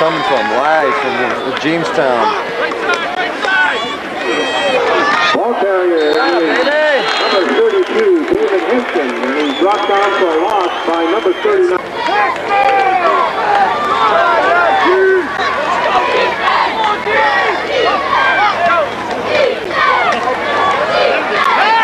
coming from live from the, the Jamestown. Ball carrier is number 32, David Hinton, and he's brought down for a loss by number 39.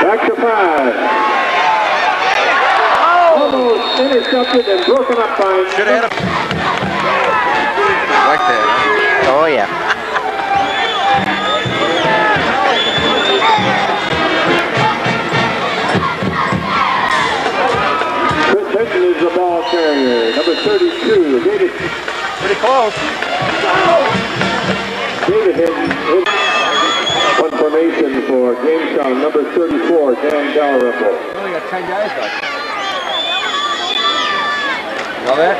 Back to five. Almost intercepted and broken up by. Should have had a. Like that. Oh, yeah. Chris is the ball carrier. Number 32, David. Pretty close. David Hinton. Hinton. One formation for Jamestown, number 34, Dan Dalrymple. Only got 10 guys left. Know that?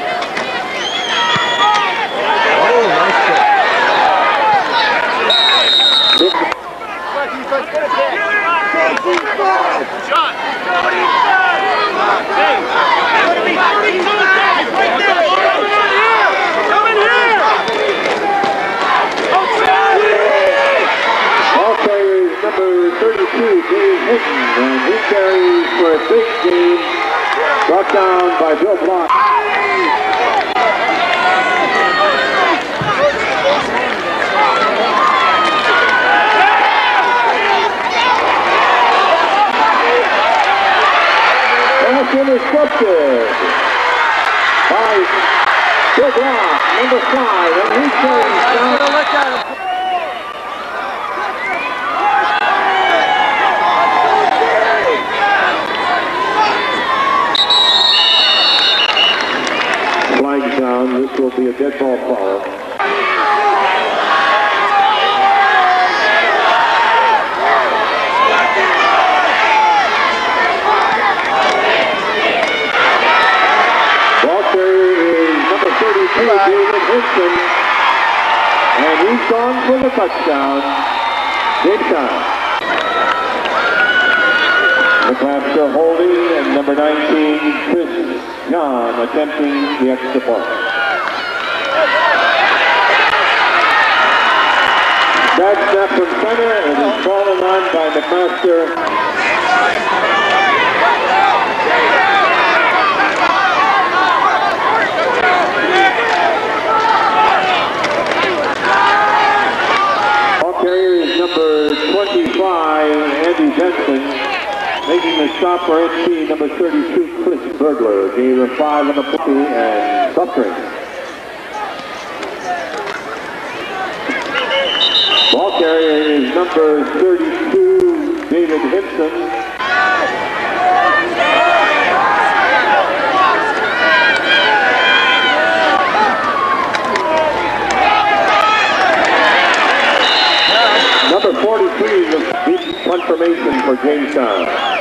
Oh, nice kick. Ball carrier is number 32, Dave Hinton, and he carries for a big game. Brought down by Bill Block. Pass intercepted by Bill Block, number five, and he carries down. Flag down. This will be a dead ball foul. Ball carrier is number 32, David Hinton. And he's gone for the touchdown. Jamestown. McMaster holding and number 19, Chris John attempting the extra point. Back snap from center and is fallen on by McMaster. Ball carrier is number 25, Andy Benson. Making the stop for NC, number 32, Chris Bergler. Gave a five on the puppy and suffering. Ball carrier is number 32, David Hinton. Number 43 is the deep punt formation for Jamestown.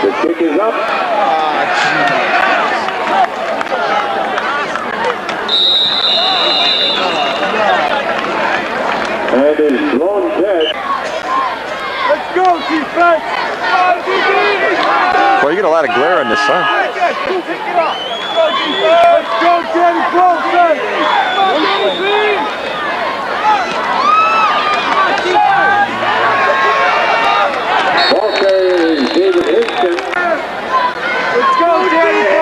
The kick is up. And is blown dead. Let's go, defense! Boy, you get a lot of glare in the sun. Let's go, Danny Wilson! Ball carrier is David Hinton. Let's go, Danny Wilson!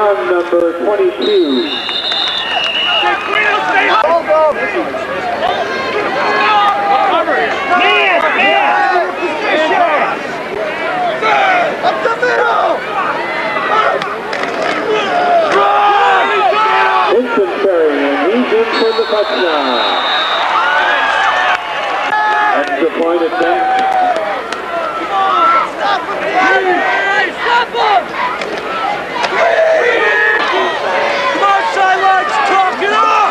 And the number 22. Up the middle! Hinton carrying and he's in for the point. Stop him! Come on, sidelines, talk it up!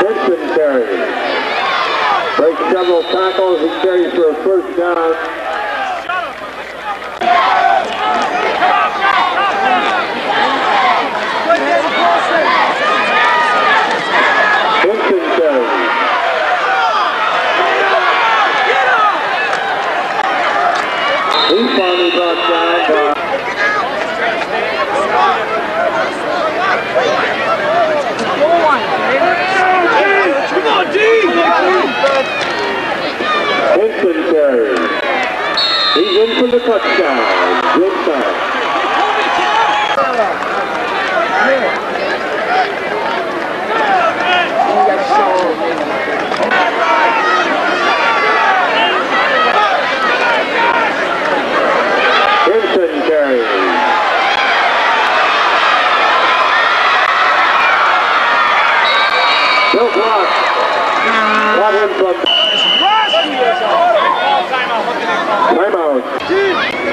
Hinton carries. Breaks several tackles. He carries first down. Touchdown. Jamestown. Vincent carries. Bill Block. Got him from timeout.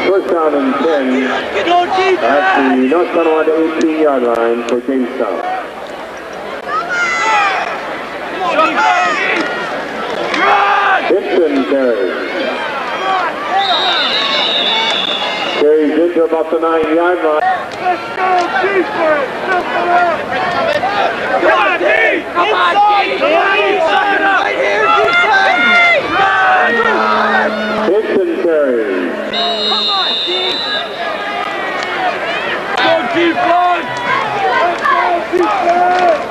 First down and 10 Go defense! at the North Carolina 18 yard line for Jamestown. Vincent carries. Carries into about the 9 yard line. Let's go defense! Come on! Come on! Come on, inside up! Right here, defense! Run! Vincent carries. Come on, D! Go defense! Let's go defense!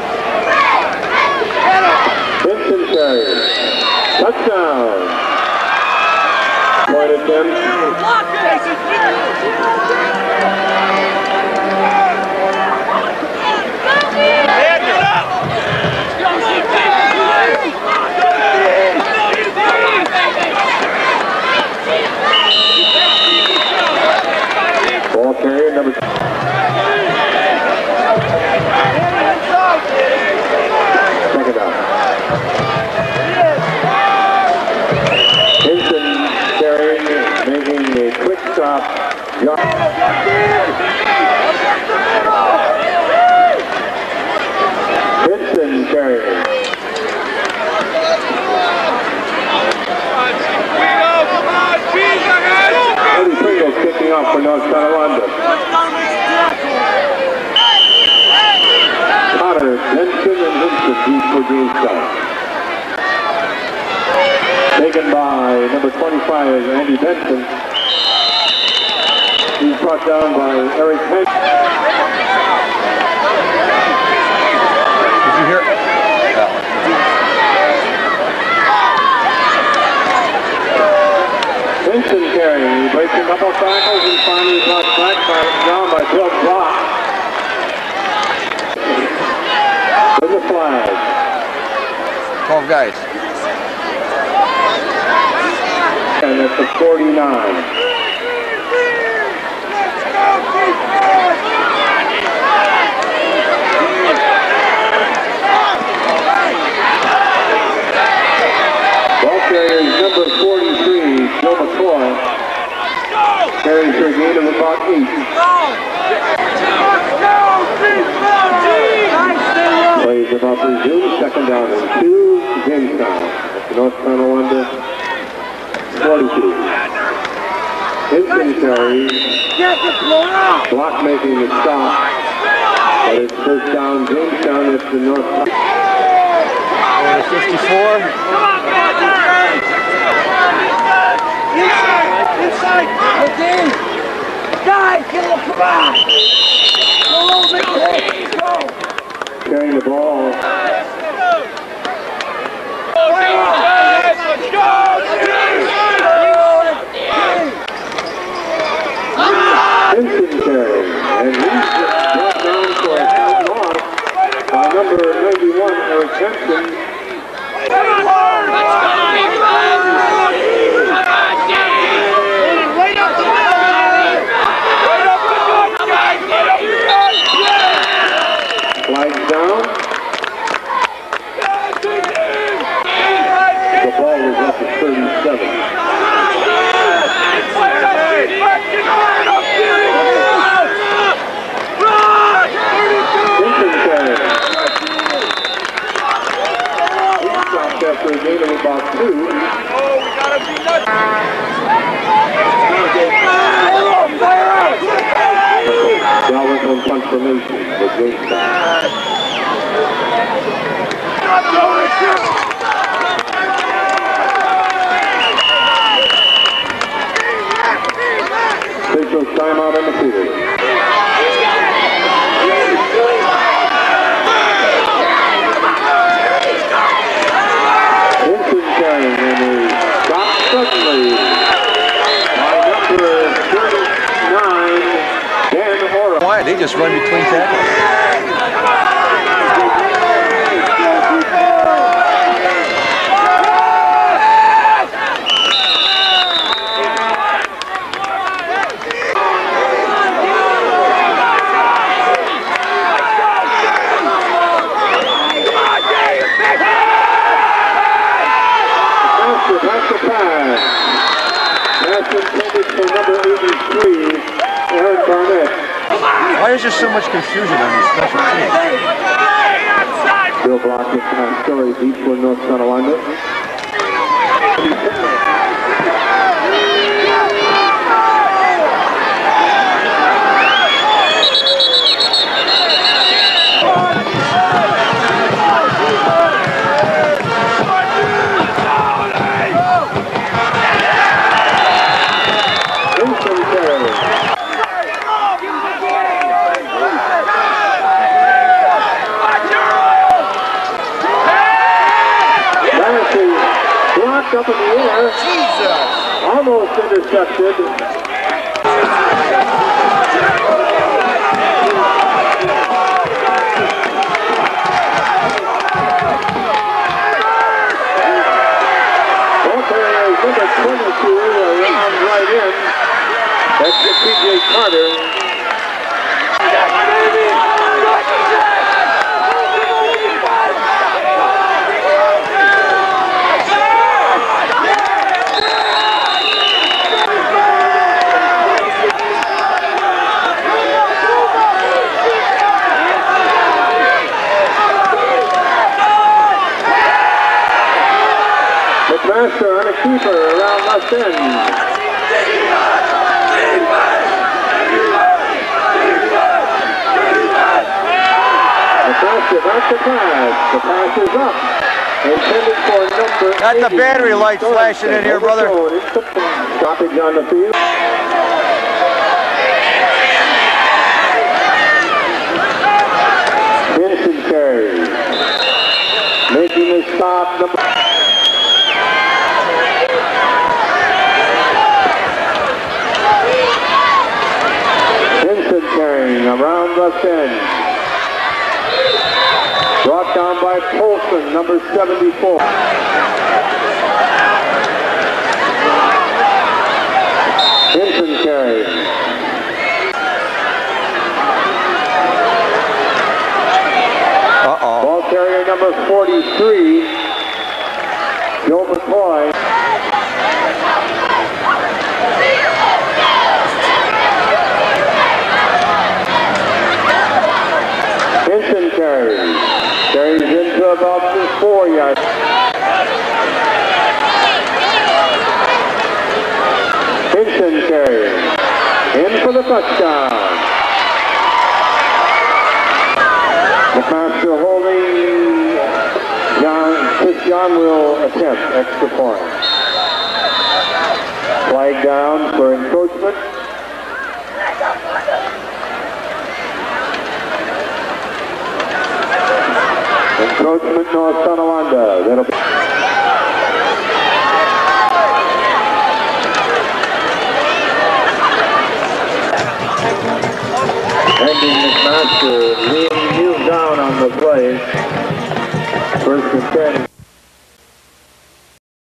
Get him! Vincent carries. Touchdown. Point attempt. Block it! Hand it up! Go defense! Ball carrier number second down. Vincent carrying, making a quick stop. Yard- Vincent carrying. Eddie Pringle kicking off for North Carolina. Potter, Benson, and Vincent deep for Jamestown. Taken by number 25, Andy Benson. He's brought down by Eric Henry. Did you hear? Yeah. Vincent carrying, he breaks a couple tackles and finally brought back by, down by Bill Block. With the flag. 12 guys. And it's the 49. Ball carrier is number 43, Joe McCoy. Carries for a gain of about eight. Plays second down and two, Jamestown. At the North Carolina 42. Vincent carries, block making the stop. But it's first down, Jamestown at the North. 54. Inside! Okay! Guys, get him, come on! Go over, make it, go! Carrying the ball, Let's go! Vincent carries, and he's brought down for a half loss by number 91, Eric Henson. Right up the middle! Right up the middle, guys! Right up the middle! Flags down. The ball is up to 37. Vincent carries. He stopped after a gain of about two. Dallas on confirmation for Jamestown. Officials timeout on the field. Vincent carrying and he stopped suddenly by number just run between tackles. Master, that's the pass. Pass intended for number 83, Aaron Barnett. Why just so much confusion on these special teams? Still blocking from Story Beachwood, North Carolina. Winston Terry. Massey blocked up in the air. Almost intercepted. Okay, number 22 around right in. That's the P.J. Carter. McMaster on a keeper around left end. McMaster back to pass. The pass is up. Intended for number Got the battery light flashing in here, brother. Overthrown. It's the stoppage on the field. Vincent Carey making the stop. Number Vincent carrying around left end. Brought down by Polson, number 74. Vincent carrying. Uh-oh. Ball carrier number 43, Joe McCoy. Vincent carries. Carries about the four yard. Vincent carries. In for the touchdown. The master holding John, John will attempt extra point. Flag down for encroachment. Encroachment North Tonawanda. That'll be Ending McMaster leaning heel down on the play. First and ten.